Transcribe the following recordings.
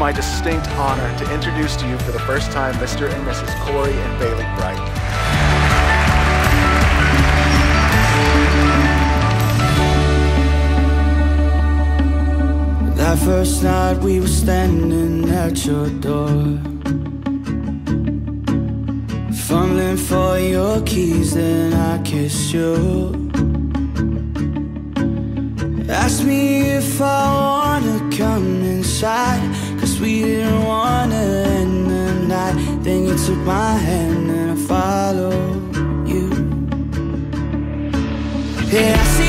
my distinct honor to introduce to you for the first time Mr. and Mrs. Cory and Bailey Bright. That first night we were standing at your door Fumbling for your keys, then I kissed you Asked me if I took my hand and I followed you. Yeah,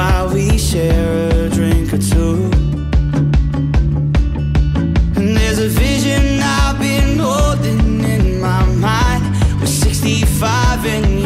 while we share a drink or two. And there's a vision I've been holding in my mind. We're 65 and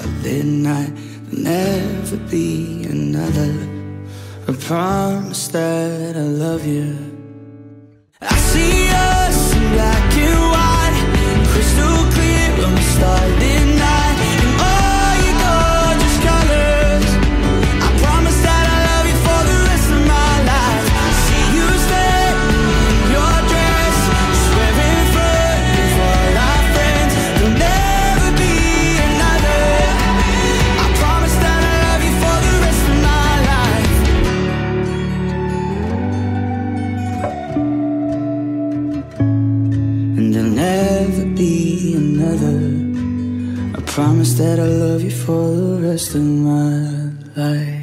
heart lit night There'll never be another. I promise that I love you. I see us in black and white Crystal clear when we started. never be another. I promise that I'll love you for the rest of my life.